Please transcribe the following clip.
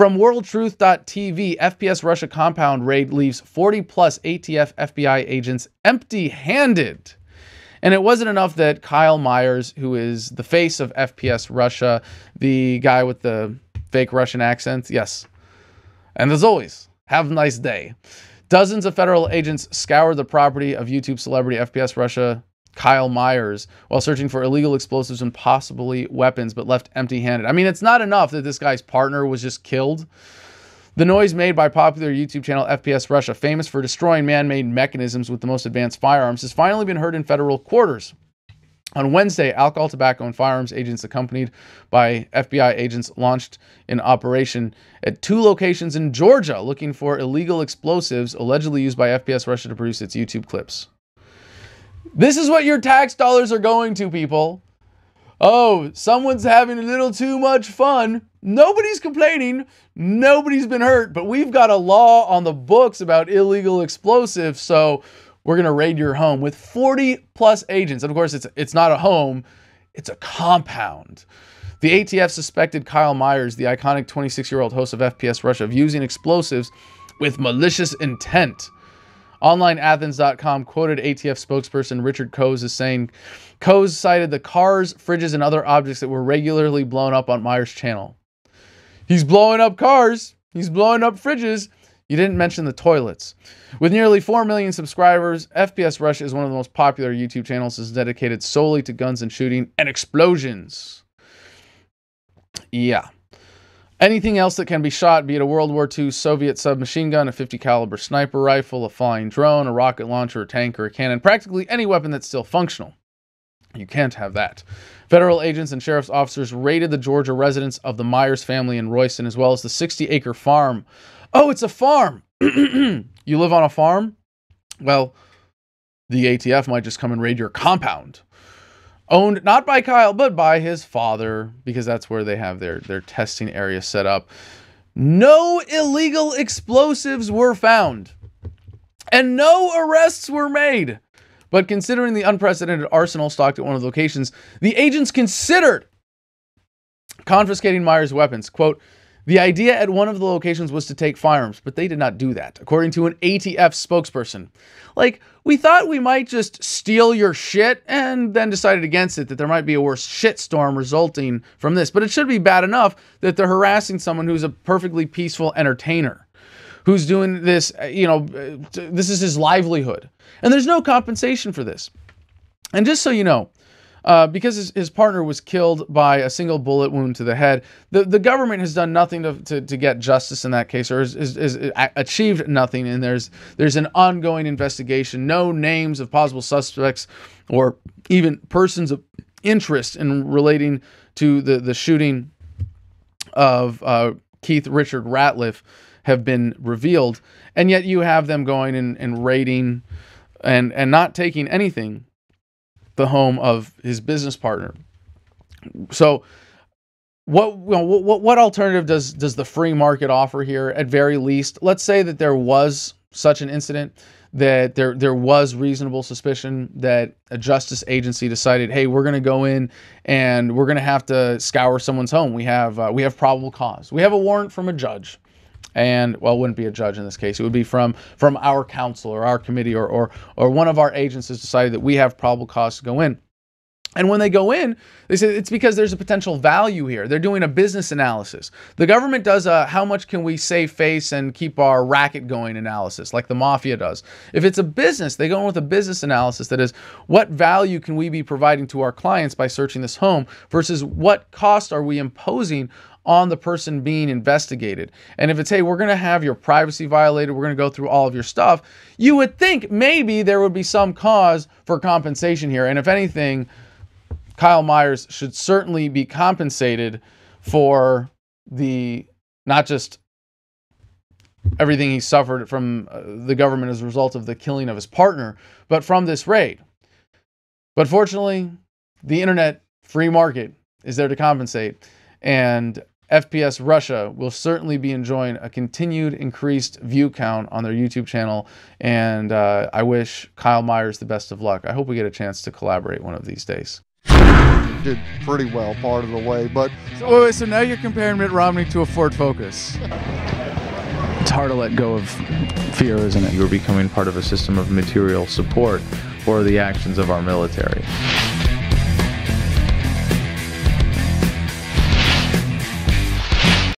From worldtruth.tv, FPS Russia compound raid leaves 40 plus ATF FBI agents empty handed. And it wasn't enough that Kyle Myers, who is the face of FPS Russia, the guy with the fake Russian accent, yes. And as always, have a nice day. Dozens of federal agents scoured the property of YouTube celebrity FPS Russia Kyle Myers while searching for illegal explosives and possibly weapons, but left empty handed. I mean, it's not enough that this guy's partner was just killed. The noise made by popular YouTube channel FPS Russia, famous for destroying man made mechanisms with the most advanced firearms, has finally been heard in federal quarters. On Wednesday, alcohol, tobacco, and firearms agents, accompanied by FBI agents, launched an operation at two locations in Georgia looking for illegal explosives allegedly used by FPS Russia to produce its YouTube clips. This is what your tax dollars are going to, people. Oh, someone's having a little too much fun. Nobody's complaining. Nobody's been hurt, but we've got a law on the books about illegal explosives. So we're going to raid your home with 40 plus agents. And of course, it's, it's not a home, it's a compound. The ATF suspected Kyle Myers, the iconic 26 year old host of FPS Russia, of using explosives with malicious intent. OnlineAthens.com quoted ATF spokesperson Richard Coes as saying, Coes cited the cars, fridges, and other objects that were regularly blown up on Myers' channel. He's blowing up cars, he's blowing up fridges. You didn't mention the toilets. With nearly 4 million subscribers, FPS Russia is one of the most popular YouTube channels is dedicated solely to guns and shooting and explosions. Yeah. Anything else that can be shot, be it a World War II Soviet submachine gun, a 50 caliber sniper rifle, a flying drone, a rocket launcher, a tank, or a cannon, practically any weapon that's still functional. You can't have that. Federal agents and sheriff's officers raided the Georgia residence of the Myers family in Royston, as well as the 60 acre farm. Oh, it's a farm! you live on a farm? Well, the ATF might just come and raid your compound owned not by Kyle but by his father because that's where they have their their testing area set up. No illegal explosives were found and no arrests were made. But considering the unprecedented arsenal stocked at one of the locations, the agents considered confiscating Myers' weapons. Quote, the idea at one of the locations was to take firearms, but they did not do that, according to an ATF spokesperson. Like, we thought we might just steal your shit and then decided against it that there might be a worse shitstorm resulting from this. But it should be bad enough that they're harassing someone who's a perfectly peaceful entertainer, who's doing this, uh, you know, uh, this is his livelihood. And there's no compensation for this. And just so you know, uh, because his, his, partner was killed by a single bullet wound to the head. The, the government has done nothing to, to, to get justice in that case or has, has, has, achieved nothing. And there's, there's an ongoing investigation, no names of possible suspects or even persons of interest in relating to the, the shooting of uh, Keith Richard Ratliff have been revealed. And yet you have them going and, and raiding and, and not taking anything the home of his business partner. So, what you know, what what alternative does does the free market offer here? At very least, let's say that there was such an incident that there there was reasonable suspicion that a justice agency decided, hey, we're going to go in and we're going to have to scour someone's home. We have uh, we have probable cause. We have a warrant from a judge and well, wouldn't be a judge in this case. It would be from from our council or our committee or or or one of our agents has decided that we have probable cause to go in. And when they go in, they say it's because there's a potential value here. They're doing a business analysis. The government does a how much can we save face and keep our racket going analysis, like the mafia does. If it's a business, they go in with a business analysis that is what value can we be providing to our clients by searching this home versus what cost are we imposing on the person being investigated. And if it's, hey, we're going to have your privacy violated, we're going to go through all of your stuff, you would think maybe there would be some cause for compensation here. And if anything, Kyle Myers should certainly be compensated for the not just everything he suffered from uh, the government as a result of the killing of his partner, but from this raid. But fortunately, the internet free market is there to compensate. And FPS Russia will certainly be enjoying a continued increased view count on their YouTube channel. And uh, I wish Kyle Myers the best of luck. I hope we get a chance to collaborate one of these days. did pretty well part of the way. But so, wait, wait, so now you're comparing Mitt Romney to a Ford Focus. it's hard to let go of fear, isn't it? You're becoming part of a system of material support for the actions of our military.